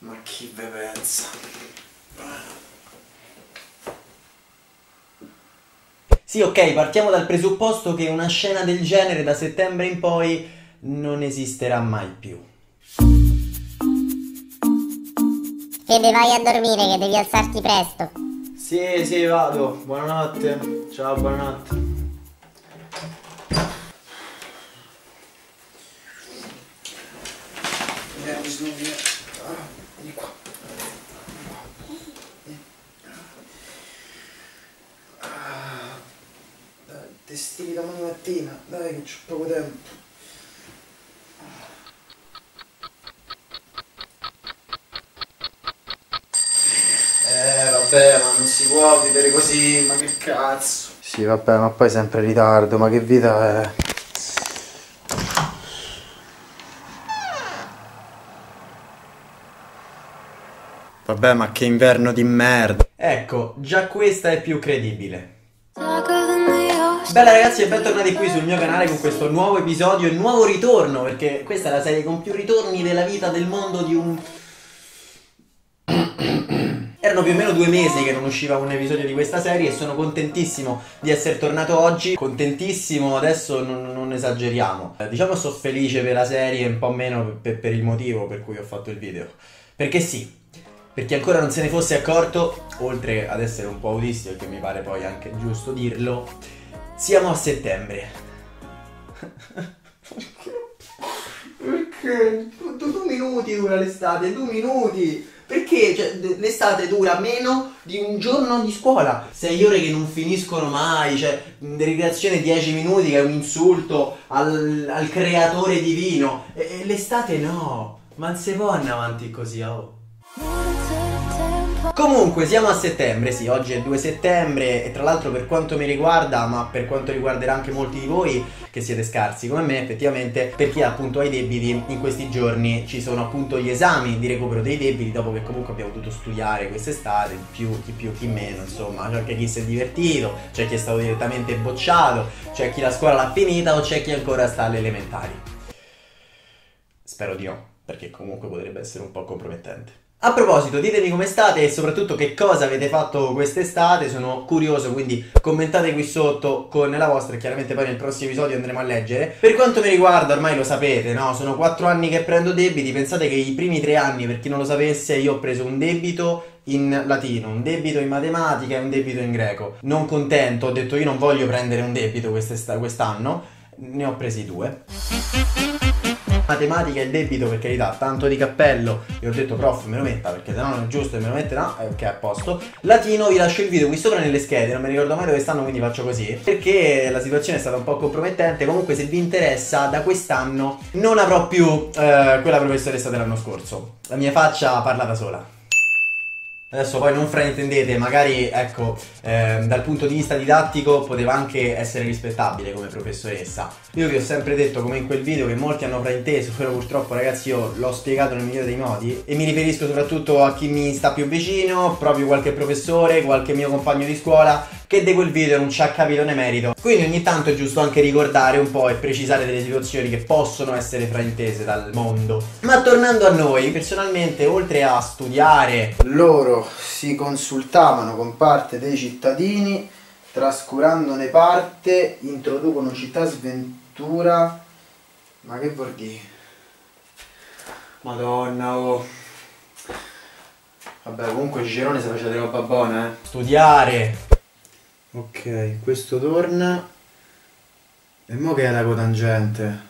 Ma chi ve pensa? Sì, ok, partiamo dal presupposto che una scena del genere da settembre in poi non esisterà mai più. Fede, vai a dormire che devi alzarti presto. Sì, sì, vado. Buonanotte. Ciao, buonanotte. Vediamo Ah, vieni qua. Ah, dai, ti stiri domani mattina. Dai che c'ho poco tempo. Eh vabbè, ma non si può vivere così, ma che cazzo. Sì, vabbè, ma poi sempre in ritardo, ma che vita è? Vabbè, ma che inverno di merda. Ecco, già questa è più credibile. Bella ragazzi e bentornati qui sul mio canale con questo nuovo episodio, il nuovo ritorno, perché questa è la serie con più ritorni della vita del mondo di un... Erano più o meno due mesi che non usciva un episodio di questa serie e sono contentissimo di essere tornato oggi. Contentissimo, adesso non, non esageriamo. Eh, diciamo sono felice per la serie, un po' meno per, per il motivo per cui ho fatto il video. Perché sì, per chi ancora non se ne fosse accorto, oltre ad essere un po' autistico, che mi pare poi anche giusto dirlo, siamo a settembre. Perché? Due, due minuti dura l'estate, due minuti! Perché cioè, l'estate dura meno di un giorno di scuola? Sei ore che non finiscono mai, cioè, ricreazione 10 minuti che è un insulto al, al creatore divino. E, e l'estate no, ma non si può andare avanti così, oh. Comunque siamo a settembre, sì, oggi è 2 settembre e tra l'altro per quanto mi riguarda, ma per quanto riguarderà anche molti di voi che siete scarsi come me, effettivamente per chi appunto ha i debiti in questi giorni ci sono appunto gli esami di recupero dei debiti dopo che comunque abbiamo dovuto studiare quest'estate, più, chi più chi meno, insomma, c'è anche chi si è divertito, c'è chi è stato direttamente bocciato, c'è chi la scuola l'ha finita o c'è chi ancora sta alle elementari. Spero di no, perché comunque potrebbe essere un po' compromettente. A proposito, ditemi come state e soprattutto che cosa avete fatto quest'estate, sono curioso, quindi commentate qui sotto con la vostra e chiaramente poi nel prossimo episodio andremo a leggere. Per quanto mi riguarda, ormai lo sapete, no? Sono 4 anni che prendo debiti, pensate che i primi 3 anni, per chi non lo sapesse, io ho preso un debito in latino, un debito in matematica e un debito in greco. Non contento, ho detto io non voglio prendere un debito quest'anno, ne ho presi due. Matematica e debito per carità tanto di cappello. Io ho detto prof me lo metta perché se no non è giusto e me lo mette no eh, ok a posto. Latino vi lascio il video qui sopra nelle schede non mi ricordo mai dove stanno quindi faccio così. Perché la situazione è stata un po' compromettente comunque se vi interessa da quest'anno non avrò più eh, quella professoressa dell'anno scorso. La mia faccia parla da sola Adesso poi non fraintendete, magari ecco, eh, dal punto di vista didattico poteva anche essere rispettabile come professoressa. Io vi ho sempre detto, come in quel video, che molti hanno frainteso, però purtroppo ragazzi io l'ho spiegato nel migliore dei modi e mi riferisco soprattutto a chi mi sta più vicino, proprio qualche professore, qualche mio compagno di scuola, che di quel video non ci ha capito né merito. Quindi ogni tanto è giusto anche ricordare un po' e precisare delle situazioni che possono essere fraintese dal mondo. Ma tornando a noi, personalmente, oltre a studiare, loro si consultavano con parte dei cittadini, trascurandone parte, introducono città sventura. Ma che vuol dire? Madonna, oh. Vabbè, comunque Cicerone si faceva di roba buona, eh. Studiare, Ok, questo torna. E mo che è la cotangente?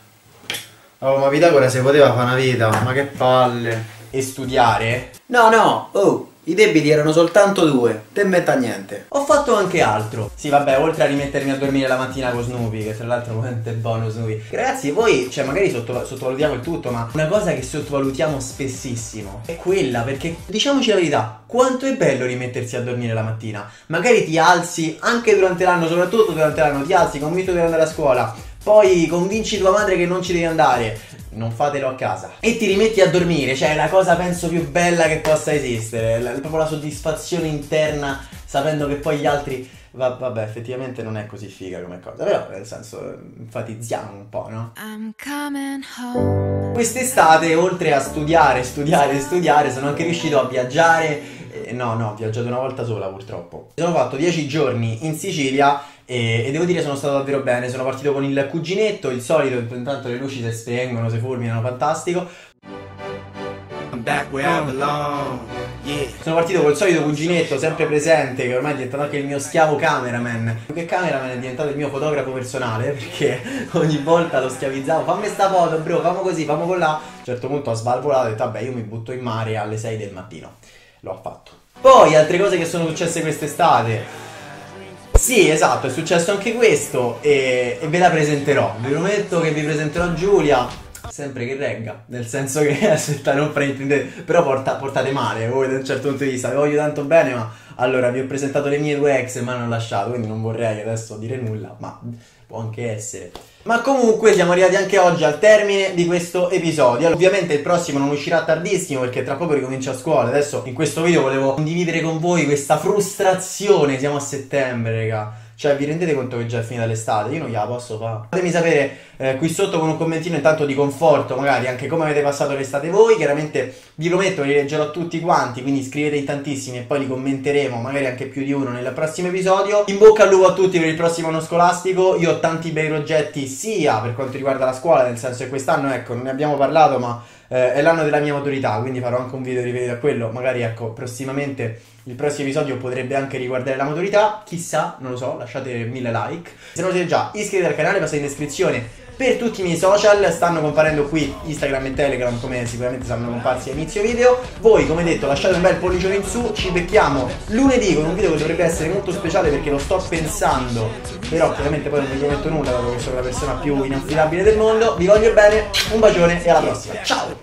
Oh, ma Pitagora se poteva fare una vita, ma che palle. E studiare? No, no, oh, i debiti erano soltanto due, te metta niente. Ho fatto anche altro. Sì, vabbè, oltre a rimettermi a dormire la mattina con Snoopy, che tra l'altro è buono Snoopy. Ragazzi, voi, cioè, magari sotto, sottovalutiamo il tutto, ma una cosa che sottovalutiamo spessissimo è quella, perché diciamoci la verità, quanto è bello rimettersi a dormire la mattina. Magari ti alzi anche durante l'anno, soprattutto durante l'anno, ti alzi convinto di andare a scuola. Poi convinci tua madre che non ci devi andare non fatelo a casa. E ti rimetti a dormire, cioè è la cosa penso più bella che possa esistere, la, proprio la soddisfazione interna sapendo che poi gli altri Va, vabbè, effettivamente non è così figa come cosa, però nel senso enfatizziamo un po', no? Quest'estate, oltre a studiare, studiare, studiare, sono anche riuscito a viaggiare. Eh, no, no, ho viaggiato una volta sola purtroppo. Sono fatto 10 giorni in Sicilia e, e, devo dire sono stato davvero bene. Sono partito con il cuginetto, il solito, intanto le luci si spengono, si fulminano, fantastico. I'm back where I belong. Yeah. Sono partito col solito cuginetto sempre presente che ormai è diventato anche il mio schiavo cameraman. Che cameraman è diventato il mio fotografo personale perché ogni volta lo schiavizzavo. Fammi sta foto, bro, fammi così, fammi con là. A un certo punto ha svalvolato e detto vabbè io mi butto in mare alle 6 del mattino. Lo fatto. Poi altre cose che sono successe quest'estate. Sì, esatto, è successo anche questo e, e ve la presenterò. Vi prometto che vi presenterò Giulia sempre che regga, nel senso che aspetta, non fraintendete, però porta, portate male voi da un certo punto di vista, vi voglio tanto bene, ma allora vi ho presentato le mie due ex e mi hanno lasciato, quindi non vorrei adesso dire nulla, ma può anche essere. Ma comunque siamo arrivati anche oggi al termine di questo episodio. Ovviamente il prossimo non uscirà tardissimo perché tra poco ricomincia a scuola. Adesso in questo video volevo condividere con voi questa frustrazione. Siamo a settembre, raga cioè, vi rendete conto che già è finita l'estate? Io non gliela posso fare. Fatemi sapere eh, qui sotto con un commentino intanto di conforto, magari anche come avete passato l'estate voi. Chiaramente vi prometto li leggerò tutti quanti, quindi scrivete in tantissimi e poi li commenteremo, magari anche più di uno nel prossimo episodio. In bocca al lupo a tutti per il prossimo anno scolastico. Io ho tanti bei progetti sia per quanto riguarda la scuola, nel senso che quest'anno, ecco, non ne abbiamo parlato, ma eh, è l'anno della mia maturità, quindi farò anche un video riferito a quello. Magari, ecco, prossimamente il prossimo episodio potrebbe anche riguardare la maturità. Chissà, non lo so, lasciate mille like. Se non siete già iscritti al canale, passate in descrizione per tutti i miei social stanno comparendo qui Instagram e Telegram come sicuramente saranno comparsi a inizio video. Voi come detto lasciate un bel pollicione in su ci becchiamo lunedì con un video che dovrebbe essere molto speciale perché lo sto pensando. Però chiaramente poi non vi prometto nulla dato che sono la persona più inaffidabile del mondo. Vi voglio bene un bacione e alla prossima. Ciao